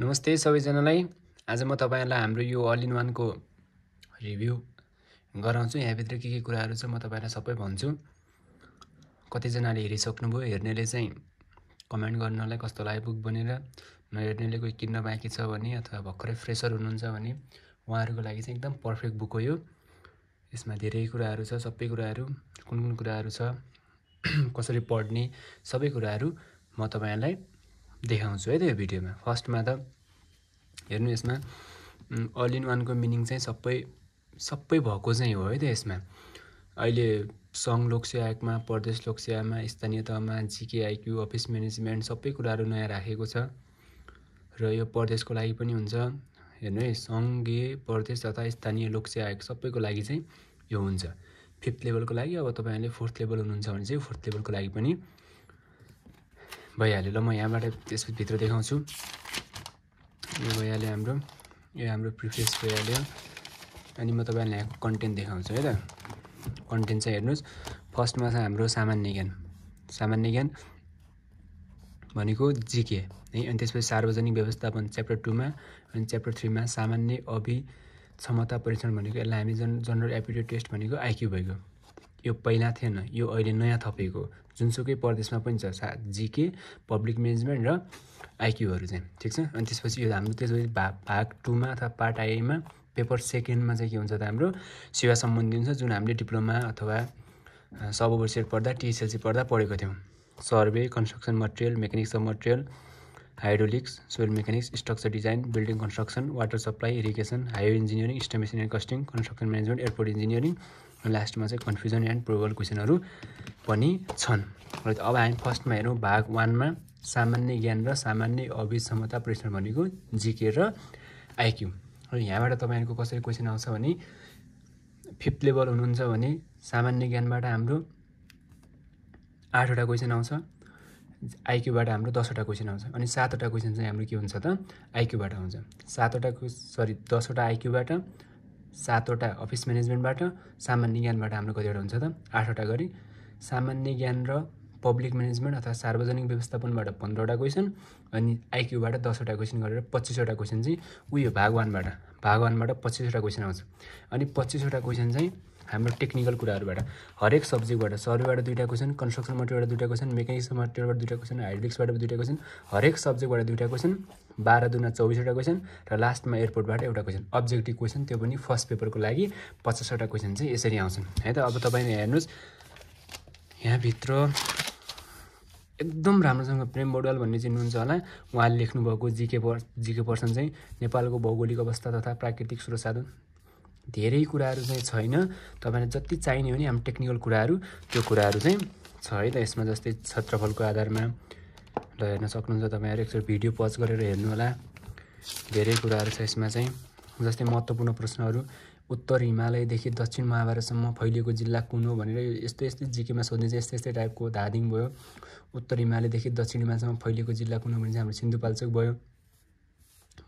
नमस्ते सबैजनालाई। आज म तपाईँहरूलाई हाम्रो यो अल इन वानको रिभ्यू गराउँछु। यहाँभित्र के के कुराहरू छ म तपाईँलाई सबै भन्छु। कतिजनाले हेरिसक्नुभयो हेर्नेले चाहिँ कमेन्ट गर्नलाई कस्तो लाग्यो बुक बनेर नहेर्नेले कोही किन्न बाँकी छ भने अथवा भर्खरै फ्रेसर हुनुहुन्छ भने उहाँहरूको लागि चाहिँ एकदम पर्फेक्ट बुक हो यो। यसमा धेरै कुराहरू छ सबै कुराहरू कुन कुन कुराहरू छ कसरी पढ्ने सबै कुराहरू म तपाईँहरूलाई देखाउँछु है त यो भिडियोमा। फर्स्टमा त हेर्नु यसमा अल इन वानको मिनिङ चाहिँ सबै सबै भएको चाहिँ हो है त यसमा। अहिले सङ्घ लोकसेवामा प्रदेश लोकसेवामा स्थानीय तहमा जिके आइक्यू अफिस म्यानेजमेन्ट सबै कुराहरू नयाँ राखेको छ। र यो प्रदेशको लागि पनि हुन्छ। हेर्नु है सङ्घीय प्रदेश तथा स्थानीय लोकसेवा आयोग सबैको लागि चाहिँ यो हुन्छ। फिफ्थ लेभलको लागि अब तपाईँहरूले फोर्थ लेभल हुनुहुन्छ भने चाहिँ फोर्थ लेभलको लागि पनि भइहाल्यो ल म यहाँबाट त्यसपछि भित्र देखाउँछु। यो भइहाल्यो हाम्रो यो हाम्रो प्रिफेस भइहाल्यो अनि म तपाईँहरूलाई यहाँको कन्टेन्ट देखाउँछु है त? कन्टेन्ट चाहिँ हेर्नुहोस्। फर्स्टमा छ हाम्रो सामान्य ज्ञान। सामान्य ज्ञान भनेको जिके है? अनि त्यसपछि सार्वजनिक व्यवस्थापन च्याप्टर टूमा अनि च्याप्टर थ्रीमा सामान्य अभि क्षमता परीक्षण भनेको यसलाई हामी जन जनरल एप्टिट्युड टेस्ट भनेको आइक्यू भएको। यो पहिला थिएन यो अहिले नयाँ थपेको जुनसुकै प्रदेशमा पनि छ सा जिके पब्लिक म्यानेजमेन्ट र आइक्यूहरू चाहिँ। ठिक छ? अनि त्यसपछि यो हाम्रो त्यसपछि भाग भाग टूमा अथवा पार्ट आइएमा पेपर सेकेन्डमा चाहिँ के हुन्छ त हाम्रो सेवा सम्बन्धी हुन्छ जुन हामीले डिप्लोमा अथवा सब वर्षियर पढ्दा टिएसएलसी पढ्दा पढेको थियौँ। Survey construction material mechanics of material hydraulics soil mechanics structure design building construction water supply irrigation highway engineering estimation and costing construction management airport engineering लास्टमा चाहिँ कन्फ्युजन एन्ड प्रोबल क्वेसनहरू पनि छन्। र अब हामी फर्स्टमा हेरौँ भाग वानमा सामान्य ज्ञान र सामान्य अभिक्षमता परीक्षण भनेको जिके र आइक्यू। र यहाँबाट तपाईँहरूको कसरी क्वेसन आउँछ भने फिफ्थ लेभल हुनुहुन्छ भने सामान्य ज्ञानबाट हाम्रो आठवटा क्वेसन आउँछ आइक्यूबाट हाम्रो दसवटा क्वेसन आउँछ। अनि सातवटा क्वेसन चाहिँ हाम्रो के हुन्छ त? आइक्यूबाट आउँछ। सातवटा सरी दसवटा आइक्यूबाट सातवटा अफिस म्यानेजमेन्टबाट सामान्य ज्ञानबाट हाम्रो कतिवटा हुन्छ त? आठवटा गरी। सामान्य ज्ञान र पब्लिक म्यानेजमेन्ट अथवा सार्वजनिक व्यवस्थापनबाट पन्ध्रवटा क्वेसन अनि आइक्यूबाट दसवटा क्वेसन गरेर पच्चिसवटा क्वेसन चाहिँ उयो भाग वानबाट भाग वानबाट पच्चिसवटा क्वेसन आउँछ। अनि पच्चिसवटा क्वेसन चाहिँ हाम्रो टेक्निकल कुराहरूबाट। हरेक सब्जेक्टबाट सर्वेबाट दुईवटा क्वेसन कन्स्ट्रक्सन मटेरियलबाट दुईवटा क्वेसन मेकानिक्स मटेरियलबाट दुईवटा क्वेसन हाइड्रिक्सबाट दुईवटा क्वेसन हरेक सब्जेक्टबाट दुईवटा क्वेसन बाह्र दुना चौबिसवटा क्वेसन र लास्टमा एयरपोर्टबाट एउटा क्वेसन अब्जेक्टिभ क्वेसन त्यो पनि फर्स्ट पेपरको लागि पचासवटा क्वेसन चाहिँ यसरी आउँछन्। है त अब तपाईँले हेर्नुहोस्। यहाँभित्र एकदम राम्रोसँग प्रेम बडुवाल भन्ने चिन्नुहुन्छ होला। उहाँले लेख्नुभएको जिके पर जिके पर्सन चाहिँ नेपालको भौगोलिक अवस्था तथा प्राकृतिक स्रोत साधन। धेरै कुराहरू चाहिँ छैन। तपाईँलाई जति चाहिने हो नि हाम्रो टेक्निकल कुराहरू त्यो कुराहरू चाहिँ छ है त यसमा जस्तै क्षेत्रफलको आधारमा। ल हेर्न सक्नुहुन्छ तपाईँहरू एकचोटि भिडियो पज गरेर हेर्नु होला। धेरै कुराहरू छ यसमा चाहिँ। जस्तै महत्त्वपूर्ण प्रश्नहरू उत्तर हिमालयदेखि दक्षिण महाभारतसम्म फैलिएको जिल्ला कुन हो भनेर यस्तो यस्तै जिकेमा सोध्ने चाहिँ यस्तै यस्तै टाइपको धादिङ भयो। उत्तर हिमालयदेखि दक्षिण हिमालसम्म फैलिएको जिल्ला कुन हो भने चाहिँ हाम्रो सिन्धुपाल्चोक भयो।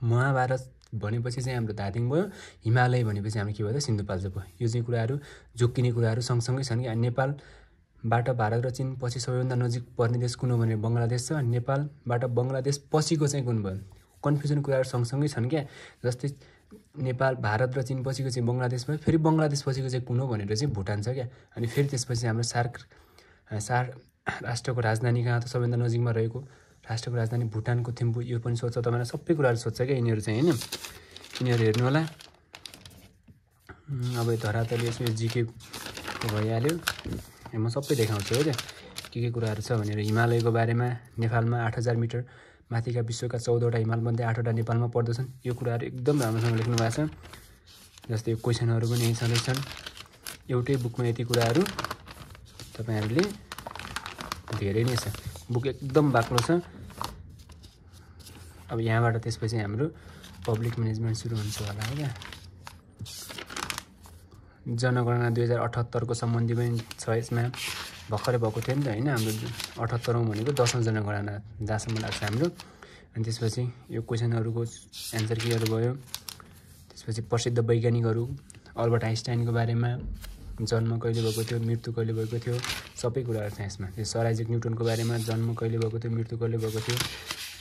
महाभारत भनेपछि चाहिँ हाम्रो धादिङ भयो हिमालय भनेपछि हाम्रो के भयो त? सिन्धुपाल्चोक भयो। यो चाहिँ कुराहरू जोकिने कुराहरू सँगसँगै छन् कि? नेपालबाट भारत र चीन पछि सबैभन्दा नजिक पर्ने देश कुन हो भने बङ्गलादेश छ नेपालबाट बङ्गलादेश पछिको चाहिँ कुन भयो? कन्फ्युजन कुराहरू सँगसँगै छन् क्या। जस्तै नेपाल भारत र चीन पछिको चाहिँ बङ्गलादेश भयो फेरि बङ्गलादेश पछिको चाहिँ कुन हो भनेर चाहिँ भुटान छ क्या। अनि फेरि त्यसपछि हाम्रो सार्क सार राष्ट्रको राजधानी कहाँ त सबैभन्दा नजिकमा रहेको राष्ट्रको राजधानी भुटानको थिम्पू। यो पनि सोध्छ तपाईँलाई सबै कुराहरू सोध्छ क्या यिनीहरू चाहिँ होइन? यिनीहरू हेर्नु होला। अब धरातल यसमा जिके भइहाल्यो। म सबै देखाउँछु है त के के कुराहरू छ भनेर हिमालयको बारेमा नेपालमा आठ हजार मिटर माथिका विश्वका चौधवटा हिमालमध्ये आठवटा नेपालमा पर्दछन्। यो कुराहरू एकदम राम्रोसँग लेख्नु भएको छ। जस्तै क्वेसनहरू पनि यहीँ छँदैछन् एउटै बुकमा यति कुराहरू तपाईँहरूले धेरै नै छ। बुक एकदम बाक्लो छ। अब यहाँबाट त्यसपछि हाम्रो पब्लिक म्यानेजमेन्ट सुरु हुन्छ होला है क्या। जनगणना दुई हजार अठहत्तरको सम्बन्धी पनि छ यसमा भर्खरै भएको थियो नि त होइन हाम्रो अठहत्तरौँ भनेको दसौँ जनगणना जहाँसम्म लाग्छ हाम्रो। अनि त्यसपछि यो क्वेसनहरूको एन्सर क्लियर भयो। त्यसपछि प्रसिद्ध वैज्ञानिकहरू अल्बर्ट आइन्स्टाइनको बारेमा जन्म कहिले भएको थियो मृत्यु कहिले भएको थियो सबै कुराहरू छ यसमा। त्यो सर न्युटनको बारेमा जन्म कहिले भएको थियो मृत्यु कहिले भएको थियो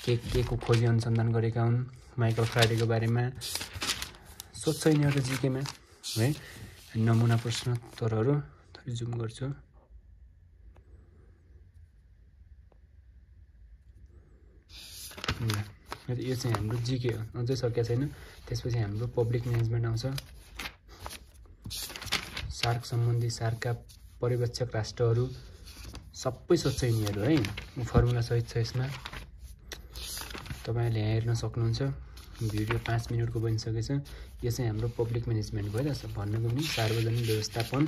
के के को खोजी अनुसन्धान गरेका हुन् माइकल फ्राइडेको बारेमा सोध्छ यिनीहरू जिकेमा है। नमुना प्रश्नोत्तरहरू थोरै जुम गर्छु। यो चाहिँ हाम्रो जिके हो अझै सकेको छैन। त्यसपछि हाम्रो पब्लिक म्यानेजमेन्ट आउँछ। सार्क सम्बन्धी सार्कका पर्यवेक्षक राष्ट्रहरू सबै सोध्छ यिनीहरू है। फर्मुला सहित छ यसमा। तपाईँहरूले यहाँ हेर्न सक्नुहुन्छ। भिडियो पाँच मिनटको बनिसकेछ। यो चाहिँ हाम्रो पब्लिक म्यानेजमेन्ट भयो त भन्नुको पनि सार्वजनिक व्यवस्थापन।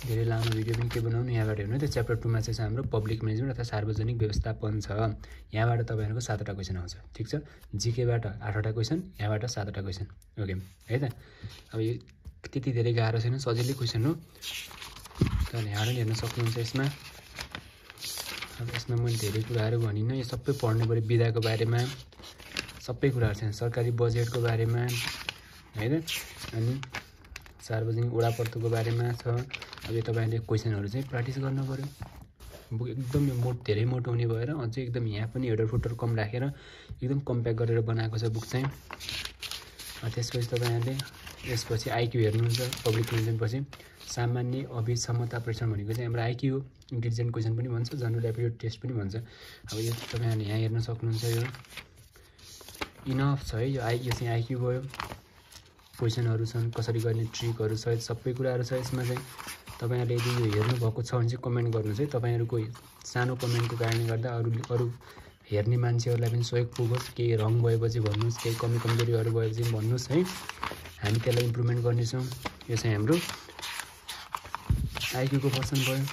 धेरै लामो भिडियो पनि के बनाउनु यहाँबाट हेर्नु त्यो च्याप्टर टूमा चाहिँ हाम्रो पब्लिक म्यानेजमेन्ट अथवा सार्वजनिक व्यवस्थापन छ। यहाँबाट तपाईँहरूको सातवटा क्वेसन आउँछ ठिक छ? जिकेबाट आठवटा क्वेसन यहाँबाट सातवटा क्वेसन ओके है त? अब यो त्यति धेरै गाह्रो छैन सजिलै क्वेसन हो। तपाईँले यहाँबाट हेर्न सक्नुहुन्छ यसमा। अब यसमा मैले धेरै कुराहरू भनिनँ यो सबै पढ्नु पऱ्यो विधाको बारेमा। सबै कुराहरू छ सरकारी बजेटको बारेमा है त अनि सार्वजनिक वडापत्रको बारेमा छ। अब यो तपाईँहरूले क्वेसनहरू चाहिँ प्र्याक्टिस गर्नु पऱ्यो बुक एकदम मोट धेरै मोटो हुने भएर अझै एकदम यहाँ पनि हेडर फुटर कम राखेर एकदम कम्प्याक्ट गरेर बनाएको छ बुक चाहिँ। त्यसपछि तपाईँहरूले यसपछि आइक्यू हेर्नुहुन्छ पब्लिक पछि सामान्य अभिक्षमता परीक्षण भनेको चाहिँ हाम्रो आइक्यू इन्टेलिजेन्ट क्वेसन पनि भन्छ जनरल एप्टिट्युड टेस्ट पनि भन्छ। अब यो तपाईँहरूले यहाँ हेर्न सक्नुहुन्छ यो। इनफ छ है यो आइ यो चाहिँ आइक्यू भयो। क्वेसनहरू छन् कसरी गर्ने ट्रिकहरू सहित सबै कुराहरू छ यसमा चाहिँ। तपाईँहरूले यदि यो हेर्नुभएको छ भने चाहिँ कमेन्ट गर्नुहोस् है। तपाईँहरूको सानो कमेन्टको कारणले गर्दा अरू अरू हेर्ने मान्छेहरूलाई पनि सहयोग पुगोस्। केही रङ भएपछि भन्नुहोस् केही कमी कमजोरीहरू भएपछि भन्नुहोस् है। हामी त्यसलाई इम्प्रुभमेन्ट गर्नेछौँ। यो चाहिँ हाम्रो आइक्यूको पर्सन भयो।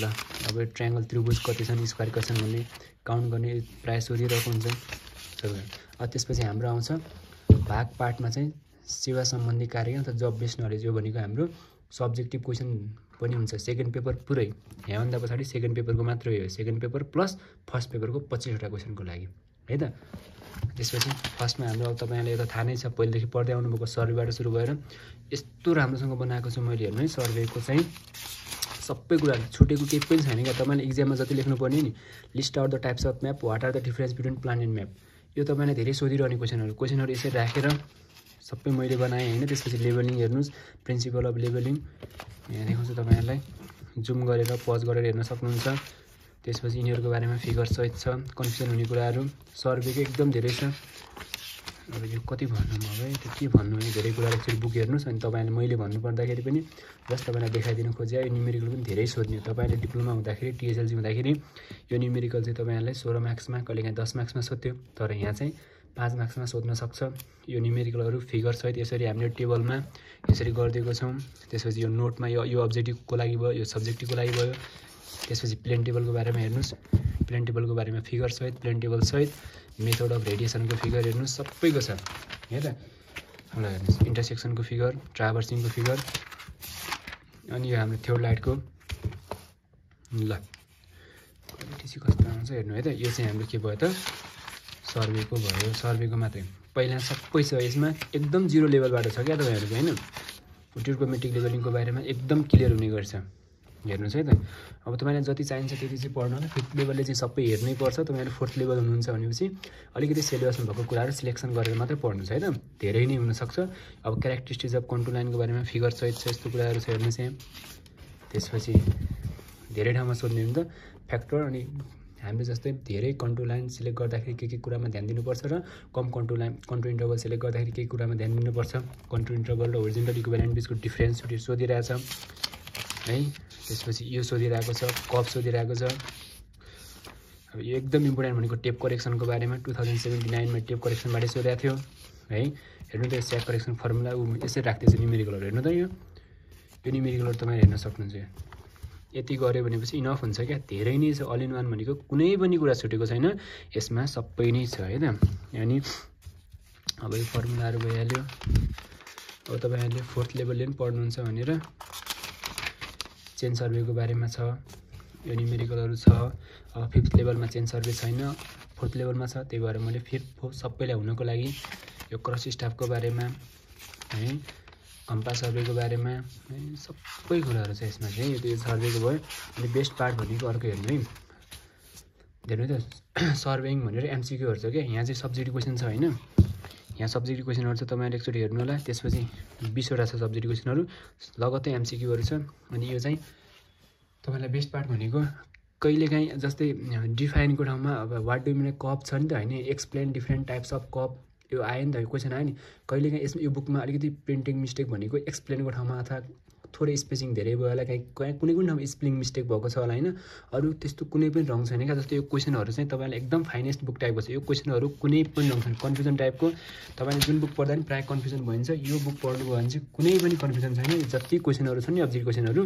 ल अब ट्रायङ्गल त्रिभुज कति छन् स्क्वायर कति छन् भन्ने काउन्ट गर्ने प्रायः सोधिरहेको हुन्छ। त्यसपछि हाम्रो आउँछ भाग पार्टमा चाहिँ सेवा सम्बन्धी कार्य अथवा जब बेस्ड नलेज यो भनेको हाम्रो सब्जेक्टिभ क्वेसन पनि हुन्छ। सेकेन्ड पेपर पुरै यहाँभन्दा पछाडि सेकेन्ड पेपरको मात्रै हो। सेकेन्ड पेपर प्लस फर्स्ट पेपरको पच्चिसवटा क्वेसनको लागि। है त? त्यसपछि फर्स्टमा हाम्रो अब तपाईँलाई यता थाहा नै छ पहिलेदेखि पढ्दै आउनुभएको सर्वेबाट सुरु भएर यस्तो राम्रोसँग बनाएको छु मैले हेर्नु है। सर्वेको चाहिँ सबै कुराहरू छुटेको केही पनि छैन क्या। तपाईँले इक्जाममा जति लेख्नुपर्ने नि। List out the types of map what are the difference between plan and map यो तपाईँलाई धेरै सोधिरहने क्वेसनहरू। क्वेसनहरू यसरी राखेर सबै मैले बनाएँ होइन। त्यसपछि लेबलिङ हेर्नुहोस्। Principle of labelling. यहाँ देखाउँछु तपाईँहरूलाई। जुम गरेर पज गरेर हेर्न सक्नुहुन्छ। त्यसपछि यिनीहरूको बारेमा फिगर सहित छ कन्फ्युजन हुने कुराहरू। सर्वेको एकदम धेरै छ। अब यो कति भन्नु अब है त्यो के भन्नु भने धेरै कुराहरू एकचोटि बुक हेर्नुहोस् अनि तपाईँले मैले भन्नुपर्दाखेरि पनि जस्ट तपाईँलाई देखाइदिनु खोजेँ। यो न्युमेरिकल पनि धेरै सोध्ने तपाईँले डिप्लोमा हुँदाखेरि टिएसएलजी हुँदाखेरि यो न्युमेरिकल चाहिँ तपाईँहरूलाई सोह्र मार्क्समा कहिलेकाहीँ दस मार्क्समा सोध्थ्यो। तर यहाँ चाहिँ पाँच मार्क्समा सोध्न सक्छ। यो न्युमेरिकलहरू फिगर सहित यसरी हामीले टेबलमा यसरी गरिदिएको छौँ। त्यसपछि यो नोटमा यो यो अब्जेक्टिभको लागि भयो यो सब्जेक्टिभको लागि भयो। त्यसपछि प्लेन टेबलको बारेमा हेर्नुहोस्। प्लेन टेबलको बारेमा फिगर सहित प्लेन टेबल सहित मेथड अफ रेडिएसनको फिगर हेर्नुहोस् सबैको छ। है त? ल हेर्नुहोस् इन्टरसेक्सनको फिगर ट्राभर्सिङको फिगर अनि यो हाम्रो थ्योड लाइटको ल कस्तो आउँछ हेर्नु है त? यो चाहिँ हाम्रो के भयो त? सर्वेको भयो सर्वेको मात्रै। पहिला सबै छ यसमा एकदम जिरो लेभलबाट छ क्या तपाईँहरूको होइन? ट्रिकोमेट्रिक लेभलिङको बारेमा एकदम क्लियर हुने गर्छ। हेर्नुहोस् है त अब तपाईँलाई जति चाहिन्छ त्यति चाहिँ पढ्नु होला। फिफ्थ लेभलले चाहिँ सबै हेर्नै पर्छ। तपाईँहरू फोर्थ लेभल हुनुहुन्छ भनेपछि अलिकति सिलेबसमा भएको कुराहरू सिलेक्सन गरेर मात्रै पढ्नुहोस् है त धेरै नै हुनसक्छ। अब क्यारेक्टरिस्टिक्स अफ कन्ट्रोल लाइनको बारेमा फिगर सहित छ यस्तो कुराहरू छ हेर्नुहोस् यहाँ त्यसपछि धेरै ठाउँमा सोध्ने हुन्छ। फ्याक्टर अनि हामीले जस्तै धेरै कन्ट्रोल लाइन सिलेक्ट गर्दाखेरि के के कुरामा ध्यान दिनुपर्छ र कम control line control interval select गर्दाखेरि के कुरामा ध्यान दिनुपर्छ। कन्ट्रोल इन्टरभल र ओरिजिनल इक्वेलेन्ट बिचको डिफ्रेन्स सोधिरहेको छ है? त्यसपछि यो सोधिरहेको छ कप सोधिरहेको छ। अब यो एकदम इम्पोर्टेन्ट भनेको टेप करेक्सनको बारेमा टु थाउजन्ड सेभेन्टी नाइनमा टेप करेक्सनबाटै सोधेको थियो है। हेर्नु त स्याक करेक्सन फर्मुला ऊ यसरी राख्दैछ न्युमेरिकलहरू हेर्नु त यो। यो न्युमेरिकलहरू तपाईँले हेर्न सक्नुहुन्छ। यति गऱ्यो भनेपछि इनफ हुन्छ क्या। धेरै नै छ अल इन वान भनेको कुनै पनि कुरा छुटेको छैन। यसमा सबै नै छ है त। अनि अब यो फर्मुलाहरू भइहाल्यो। अब तपाईँहरूले फोर्थ लेभलले पनि पढ्नुहुन्छ भनेर चेन सर्वेको बारेमा छ यो न्युमेरिकलहरू छ फिफ्थ लेभलमा चेन सर्वे छैन फोर्थ लेभलमा छ त्यही भएर मैले फिफ्थ सबैलाई हुनको लागि यो क्रस स्टाफको बारेमा है खम्पा सर्वेको बारेमा है सबै कुराहरू छ यसमा चाहिँ यो सर्वेको भयो। अनि बेस्ट पार्ट भनेको अर्को हेर्नु है। हेर्नु त सर्भेङ भनेर एमसिक्यूहरू छ क्या यहाँ चाहिँ सब्जेक्ट क्वेसन छ होइन? यहाँ सब्जेक्ट क्वेसनहरू छ तपाईँले एकचोटि हेर्नु होला। त्यसपछि बिसवटा छ सब्जेक्ट क्वेसनहरू। लगत्तै एमसिक्यूहरू छ अनि यो चाहिँ तपाईँलाई बेस्ट पार्ट भनेको कहिलेकाहीँ जस्तै डिफाइनको ठाउँमा अब वाट डु मिन कप छ नि त होइन? Explain different types of cup यो आयो नि त क्वेसन आयो नि। कहिलेकाहीँ यसमा यो बुकमा अलिकति प्रिन्टिङ मिस्टेक भनेको एक्सप्लेनको ठाउँमा अथवा थोरै स्पेसिङ धेरै भयो होला काहीँ कुनै कुनै ठाउँमा स्पेलिङ मिस्टेक भएको छ होला होइन? अरू त्यस्तो कुनै पनि रङ छैन क्या जस्तो यो क्वेसनहरू चाहिँ तपाईँलाई एकदम फाइनेस्ट बुक टाइपको छ। यो क्वेसनहरू कुनै पनि रङ छैन। कन्फ्युजन टाइपको तपाईँले जुन बुक पढ्दा पनि प्रायः कन्फ्युजन भइन्छ। यो बुक पढ्नुभयो भने चाहिँ कुनै पनि कन्फ्युजन छैन। जति क्वेसनहरू छन् नि अब्जेक्ट क्वेसनहरू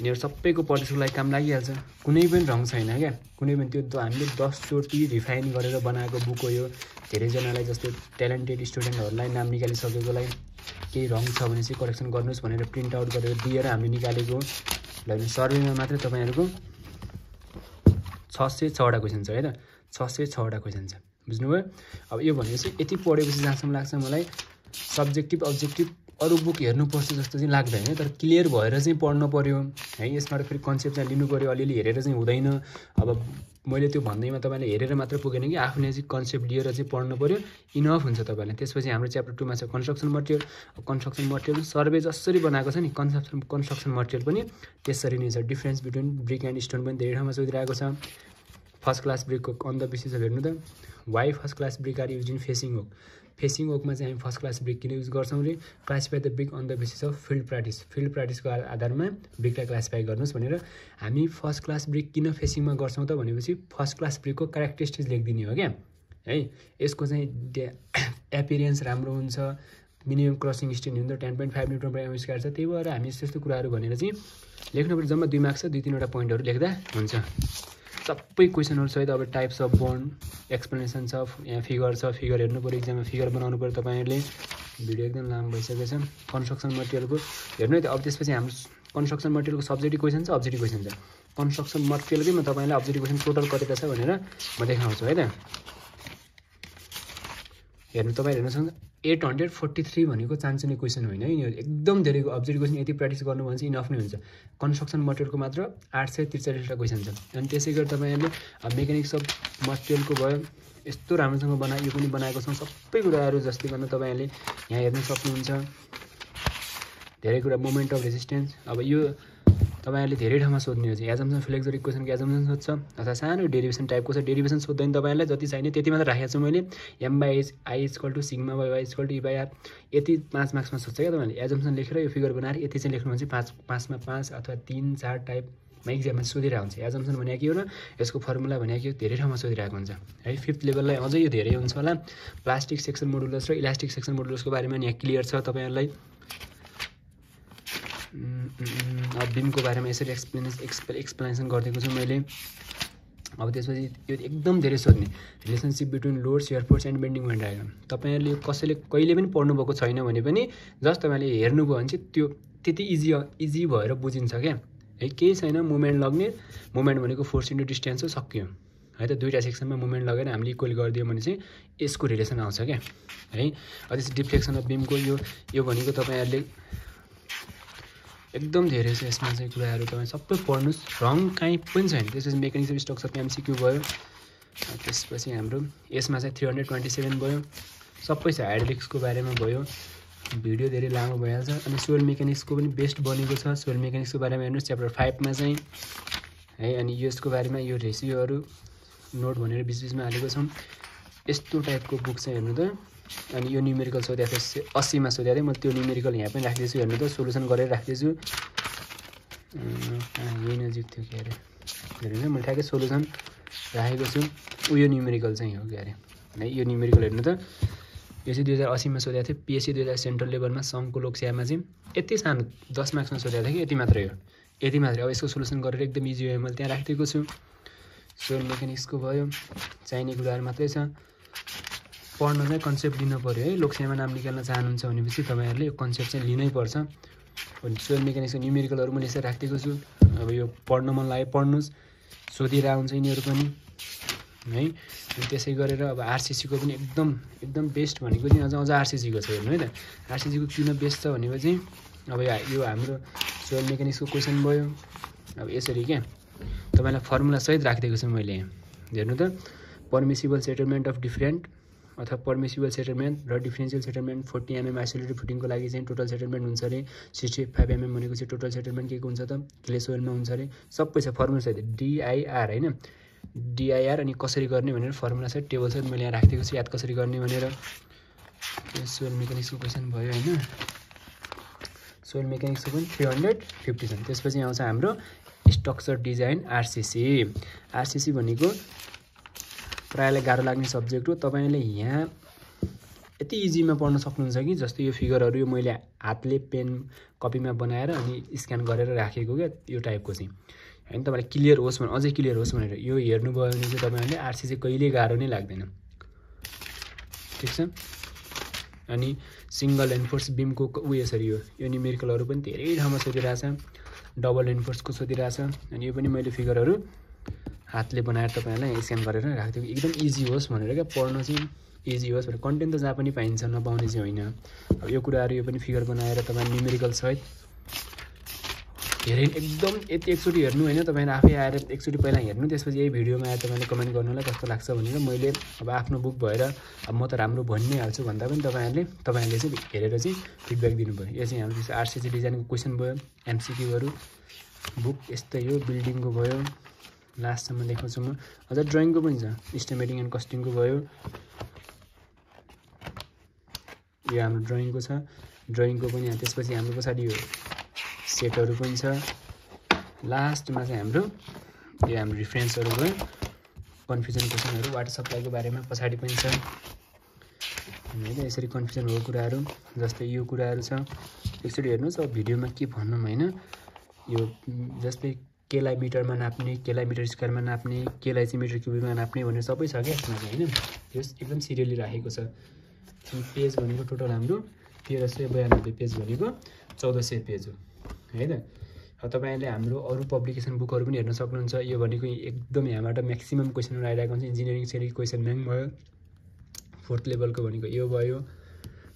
यिनीहरू सबैको पढ्दैछको लागि काम लागिहाल्छ। कुनै पनि रङ छैन क्या। कुनै पनि त्यो हामीले दसचोटि रिफाइन गरेर बनाएको बुक हो यो। धेरैजनालाई जस्तै ट्यालेन्टेड स्टुडेन्टहरूलाई नाम निकालिसकेकोलाई केही रङ छ भने चाहिँ करेक्सन गर्नुहोस् भनेर प्रिन्ट आउट गरेर दिएर हामीले निकालेको ल सर्वेमा मात्रै तपाईँहरूको छ सय छवटा क्वेसन छ है त? छ सय छवटा क्वेसन छ। बुझ्नुभयो? अब यो भनेपछि यति पढेपछि जहाँसम्म लाग्छ मलाई सब्जेक्टिभ अब्जेक्टिभ अरू बुक हेर्नुपर्छ जस्तो चाहिँ लाग्दैन तर क्लियर भएर चाहिँ पढ्नु पऱ्यो है यसबाट फेरि कन्सेप्ट चाहिँ लिनु पऱ्यो अलिअलि हेरेर चाहिँ हुँदैन। अब मैले त्यो भन्दैमा तपाईँले हेरेर मात्र पुगेन कि आफूले चाहिँ कन्सेप्ट लिएर चाहिँ पढ्नु पऱ्यो इनफ हुन्छ तपाईँलाई। त्यसपछि हाम्रो च्याप्टर टूमा छ construction material construction material survey जसरी बनाएको छ नि कन्स्ट्रक्सन कन्स्ट्रक्सन मटेरियल पनि त्यसरी नै छ। Difference between brick and stone पनि धेरै ठाउँमा सोधिरहेको छ। फर्स्ट क्लास ब्रिकको बेसिस हेर्नु त। Why first class brick are use in facing हो फेसिङ वर्कमा चाहिँ हामी फर्स्ट क्लास ब्रिक किन युज गर्छौँ रे? Classify the brick on the basis of field practice field प्र्याक्टिसको आधारमा ब्रिकलाई क्लासिफाई गर्नुहोस् भनेर हामी फर्स्ट क्लास ब्रिक किन फेसिङमा गर्छौँ त भनेपछि फर्स्ट क्लास ब्रिकको क्यारेक्टरिस्टिक्स लेखिदिने हो क्या? है? यसको चाहिँ एपिरियन्स राम्रो हुन्छ मिनिमम क्रसिङ स्टेन हुन्छ टेन पोइन्ट फाइभ मिटर पर छ। त्यही भएर हामी यस्तो यस्तो कुराहरू भनेर चाहिँ लेख्नुपर्छ। जम्मा दुई मार्क्स छ दुई तिनवटा पोइन्टहरू लेख्दा हुन्छ। सबै क्वेसनहरू सहित अब टाइप्स अफ बोन्ड एक्सप्लेनेसन छ यहाँ फिगर छ फिगर हेर्नु पऱ्यो इक्जाममा फिगर बनाउनु पऱ्यो तपाईँहरूले। भिडियो एकदम लामो भइसकेको छ कन्स्ट्रक्सन मटेरियलको हेर्नु है त अब त्यसपछि हाम्रो कन्स्ट्रक्सन मटेरियलको सब्जेक्टिभ क्वेसन छ अब्जेक्टिभ क्वेसन छ। कन्स्ट्रक्सन मटेरियलकै म तपाईँलाई अब्जेक्टिभ क्वेसन टोटल कतिवटा छ भनेर म देखाउँछु है त। हेर्नु तपाईँ हेर्नुहोस् एट हन्ड्रेड फोर्टी थ्री भनेको चान्चुने क्वेसन होइन। यिनीहरू एकदम धेरै अब्जेक्ट क्वेसन यति प्र्याक्टिस गर्नु भने चाहिँ इनफ नै हुन्छ। कन्स्ट्रक्सन मटेरियलको मात्र आठ सय त्रिचालिसवटा क्वेसन छ। अनि त्यसै गरी तपाईँहरूले मेकानिक्स अफ मटेरियलको भयो यस्तो राम्रोसँग बना यो पनि बनाएको छौँ। सबै कुराहरू जसले गर्दा तपाईँहरूले यहाँ हेर्न सक्नुहुन्छ। धेरै कुरा मोमेन्ट अफ रेजिस्टेन्स अब यो तपाईँहरूले धेरै ठाउँमा सोध्ने हो चाहिँ। एजम्सन फ्लेक्जर इक्वेसनको एजम्सन सोध्छ? अथवा सानो डेरिभेसन टाइपको छ? डेरिभेसन सोध्दैन तपाईँहरूलाई जति चाहिने त्यति मात्र राखेको छु मैले। M by H I equal to sigma by Y equal to E by R यति पाँच मार्क्समा सोध्छ क्या तपाईँहरूले। एजम्सन लेखेर यो फिगर बनाएर यति चाहिँ लेख्नु पाँच पाँचमा पाँच अथवा तिन चार टाइपमा इक्जाममा सोधिरहेको हुन्छ। एजम्सन भने के हो र यसको फर्मुला भने के हो? धेरै ठाउँमा सोधिरहेको हुन्छ। है फिफ्थ लेभललाई अझै यो धेरै हुन्छ होला। प्लास्टिक सेक्सन मोडुलस र इलास्टिक सेक्सन मोडुलसको बारेमा यहाँ क्लियर छ तपाईँहरूलाई। बिमको बारेमा यसरी एक्सप्लेनेस एक्सप्ले एक्सप्लेनेसन गरिदिएको छु मैले। अब त्यसपछि यो एकदम धेरै सोध्ने। Relationship between load shear force and bending moment diagram तपाईँहरूले कसैले कहिले पनि पढ्नुभएको छैन भने पनि जस्ट तपाईँले हेर्नुभयो भने चाहिँ त्यो त्यति इजी इजी भएर बुझिन्छ क्या। है केही छैन मुभमेन्ट लग्ने। मुभमेन्ट भनेको फोर्स इन्टु डिस्टेन्स हो सक्यो। है त दुइटा सेक्सनमा मुभमेन्ट लगेर हामीले इक्वल गरिदियो भने चाहिँ यसको रिलेसन आउँछ क्या। है त्यसपछि डिफ्लेक्सन अफ बिमको यो यो भनेको तपाईँहरूले एकदम धेरै छ यसमा चाहिँ कुराहरू तपाईँ सबै पढ्नुहोस् रङ काहीँ पनि छैन। त्यसपछि अफ स्ट्रक्चर एमसिक्यू भयो। त्यसपछि हाम्रो यसमा चाहिँ थ्री हन्ड्रेड ट्वेन्टी सेभेन भयो। सबै छ हाइड्रोलिक्सको बारेमा भयो। भिडियो धेरै लामो भइहाल्छ। अनि सोयल मेकानिक्सको पनि बेस्ट बनेको छ। सोयल मेकानिक्सको बारेमा हेर्नुहोस् च्याप्टर फाइभमा चाहिँ है अनि यसको बारेमा यो रेसियोहरू नोट भनेर बिच बिचमा हालेको छौँ। यस्तो टाइपको बुक चाहिँ हेर्नु त। अनि यो न्युमेरिकल सोधेको थिएँ अस्सीमा सोधेको थिएँ म त्यो न्युमेरिकल यहाँ पनि राख्दैछु हेर्नु त सोल्युसन गरेर राख्दैछु यही नजिक थियो के अरे? हेर्नु मैले ठ्याक्कै सोल्युसन राखेको छु। उयो न्युमेरिकल चाहिँ हो के अरे? है यो न्युमेरिकल हेर्नु त। यो चाहिँ दुई हजार असीमा सोधेको थिएँ पिएससी दुई हजार सेन्ट्रल लेभलमा सङ्घको लोकसेवामा चाहिँ यति सानो दस मार्क्समा सोधेको थिएँ कि यति मात्रै हो। यति मात्रै अब यसको सोल्युसन गरेर एकदम इजी भयो मैले त्यहाँ राखिदिएको छु। सोल मेकानिक्सको भयो? चाहिने कुराहरू मात्रै छ। पढ्न चाहिँ कन्सेप्ट लिनु पऱ्यो है। लोकसेवामा नाम निकाल्न चाहनुहुन्छ भनेपछि तपाईँहरूले यो कन्सेप्ट चाहिँ लिनै पर्छ। सोयल मेकानिक्सको न्युमेरिकलहरू मैले यसरी राखिदिएको छु। अब यो पढ्न मन लाग्यो पढ्नुहोस्। सोधिरहेको हुन्छ यिनीहरू पनि है। अनि त्यसै गरेर अब आरसिसीको पनि एकदम एकदम बेस्ट भनेको चाहिँ अझ अझ आरसिसीको छ हेर्नु है त। आरसिसीको किन बेस्ट छ भनेपछि अब यो हाम्रो सोयल मेकानिक्सको क्वेसन भयो। अब यसरी क्या तपाईँलाई फर्मुला सहित राखिदिएको छु मैले। हेर्नु त। पर्मिसिबल सेटलमेन्ट अफ डिफरेन्ट अथवा पर्मिसिबल सेटलमेन्ट र differential settlement forty MM isolated फुटिङको लागि चाहिँ टोटल सेटलमेन्ट हुन्छ अरे। सिक्सटी फाइभ एमएम भनेको चाहिँ टोटल सेटलमेन्ट के को हुन्छ त? क्ले सोइलमा हुन्छ अरे। सबै छ फर्मुला छ डिआइआर होइन। डिआइआर अनि कसरी गर्ने भनेर फर्मुला छ टेबल छ मैले यहाँ राखिदिएको छु। याद कसरी गर्ने भनेर। सोइल मेकानिक्सको क्वेसन भयो होइन। सोइल मेकानिक्सको पनि थ्री हन्ड्रेड फिफ्टी छ। त्यसपछि आउँछ हाम्रो स्ट्रक्चर डिजाइन आरसिसी आरसिसी भनेको प्रायःलाई गाह्रो लाग्ने सब्जेक्ट हो। तपाईँले यहाँ यति इजीमा पढ्न सक्नुहुन्छ कि जस्तो यो फिगरहरू यो मैले हातले पेन कपीमा बनाएर अनि स्क्यान गरेर राखेको क्या यो टाइपको चाहिँ। होइन तपाईँलाई क्लियर होस् भने अझै क्लियर होस् भनेर यो हेर्नुभयो भने चाहिँ तपाईँहरूले आरसी चाहिँ कहिले गाह्रो नै लाग्दैन। ठिक छ? अनि सिङ्गल एन्फोर्स बिमको उयो यसरी यो यो निमेरिकलहरू पनि धेरै ठाउँमा सोधिरहेछ। डबल एन्फोर्सको सोधिरहेछ। अनि यो पनि मैले फिगरहरू हातले बनाएर तपाईँहरूलाई स्क्यान गरेर राखिदिएको एकदम इजी होस् भनेर क्या पढ्न चाहिँ इजी होस् भनेर। कन्टेन्ट त जहाँ पनि पाइन्छ नपाउने चाहिँ होइन। अब यो कुराहरू यो पनि फिगर बनाएर तपाईँ न्युमेरिकल सहित धेरै एकदम यति एकचोटि हेर्नु होइन तपाईँले आफै आएर एकचोटि पहिला हेर्नु त्यसपछि यही भिडियोमा आएर तपाईँले कमेन्ट गर्नुलाई कस्तो लाग्छ भनेर मैले अब आफ्नो बुक भएर अब म त राम्रो भनि नै हाल्छु भन्दा पनि तपाईँहरूले तपाईँहरूले चाहिँ हेरेर चाहिँ फिडब्याक दिनुभयो। यो चाहिँ हाम्रो आरसिसी डिजाइनको क्वेसन भयो एमसिक्युहरू बुक यस्तै हो बिल्डिङको भयो। लास्टसम्म देखाउँछु म। अझ ड्रइङको पनि छ। इस्टिमेटिङ एन्ड कस्टिङको भयो। यो हाम्रो ड्रइङको छ। ड्रइङको पनि त्यसपछि हाम्रो पछाडि यो सेटहरू पनि छ। लास्टमा चाहिँ हाम्रो यो हाम्रो रिफरेन्सहरू भयो। कन्फ्युजन क्वेसनहरू वाटर सप्लाईको बारेमा पछाडि पनि छ। होइन यसरी कन्फ्युजन भएको कुराहरू जस्तै यो कुराहरू छ। एकचोटि हेर्नुहोस् अब भिडियोमा के भनौँ होइन? यो जस्तै केलाई मिटरमा नाप्ने केलाई मिटर स्क्वायरमा नाप्ने केलाई चाहिँ मिटर क्युबीमा नाप्ने भनेर सबै छ क्या यसमा चाहिँ होइन? त्यो एकदम सिरियली राखेको छ। पेज भनेको टोटल हाम्रो तेह्र सय बयानब्बे पेज भनेको चौध सय पेज हो है त अब तपाईँहरूले हाम्रो अरू पब्लिकेसन बुकहरू पनि हेर्न सक्नुहुन्छ। यो भनेको एकदम यहाँबाट म्याक्सिमम् क्वेसनहरू आइरहेको हुन्छ। इन्जिनियरिङ सेरी क्वेसन ब्याङ्क भयो। फोर्थ लेभलको भनेको यो भयो।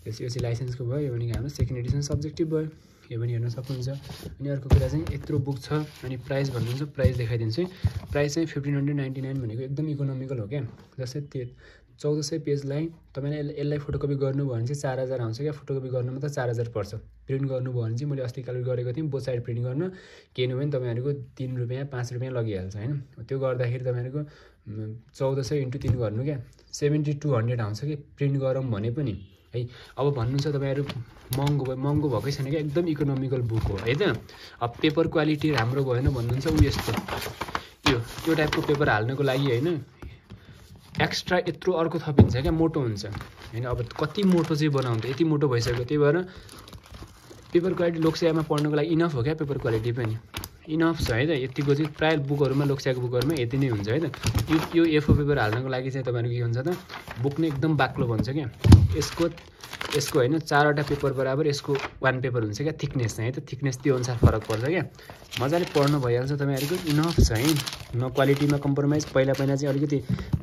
त्यसपछि लाइसेन्सको भयो। यो भनेको हाम्रो सेकेन्ड एडिसन सब्जेक्टिभ भयो। यो पनि हेर्न सक्नुहुन्छ अनि अर्को कुरा चाहिँ यत्रो बुक छ अनि प्राइस भन्नुहुन्छ प्राइस देखाइदिन्छु प्राइस चाहिँ फिफ्टिन हन्ड्रेड नाइन्टी नाइन भनेको एकदम इकोनोमिकल हो क्या? जस्तै त्यो चौध सय पेजलाई तपाईँले यसलाई फोटोकपी गर्नुभयो भने चाहिँ चार हजार आउँछ क्या? फोटोकपी गर्नुमा त चार हजार पर्छ। प्रिन्ट गर्नुभयो भने चाहिँ मैले अस्ति क्यालकुलेट गरेको थिएँ बोथ साइड प्रिन्ट गर्न। किन्नु भने तपाईँहरूको तिन रुपियाँ पाँच रुपियाँ लगिहाल्छ होइन? त्यो गर्दाखेरि तपाईँहरूको चौध सय इन्टु तिन गर्नु क्या? सेभेन्टी टू हन्ड्रेड आउँछ कि? प्रिन्ट गरौँ भने पनि। है। अब भन्नुहुन्छ तपाईँहरू महँगो भयो महँगो भएकै छैन क्या एकदम इकोनोमिकल बुक हो। है त अब पेपर क्वालिटी राम्रो भएन भन्नुहुन्छ ऊ यस्तो। यो त्यो टाइपको पेपर हाल्नको लागि होइन। एक्स्ट्रा यत्रो अर्को थपिन्छ क्या मोटो हुन्छ। होइन? अब कति मोटो चाहिँ बनाउँछ यति मोटो भइसक्यो त्यही भएर पेपर क्वालिटी लोकसेवामा पढ्नुको लागि इनफ हो क्या पेपर क्वालिटी पनि। इनफ छ है त। यतिको चाहिँ प्रायः बुकहरूमा लोकसेवाको बुकहरूमा यति नै हुन्छ है त। यो एफओ पेपर हाल्नको लागि चाहिँ तपाईँहरूको के हुन्छ त? बुक नै एकदम बाक्लो भन्छ क्या। यसको यसको होइन चारवटा पेपर बराबर यसको वान पेपर हुन्छ क्या थिकनेस है त। थिकनेस त्यो अनुसार फरक पर्छ क्या। मजाले पढ्नु भइहाल्छ तपाईँहरूको इनफ छ है। न क्वालिटीमा कम्प्रोमाइज पहिला पहिला चाहिँ अलिकति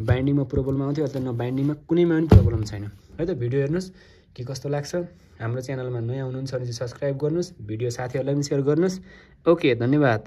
बाइन्डिङमा प्रब्लम आउँथ्यो अहिले न बाइन्डिङमा कुनैमा पनि प्रब्लम छैन। है त भिडियो हेर्नुहोस् के कस्तो लाग्छ। हाम्रो च्यानलमा नयाँ हुनुहुन्छ भने चाहिँ सब्सक्राइब गर्नुहोस् भिडियो साथीहरूलाई पनि सेयर गर्नुहोस्। ओके धन्यवाद।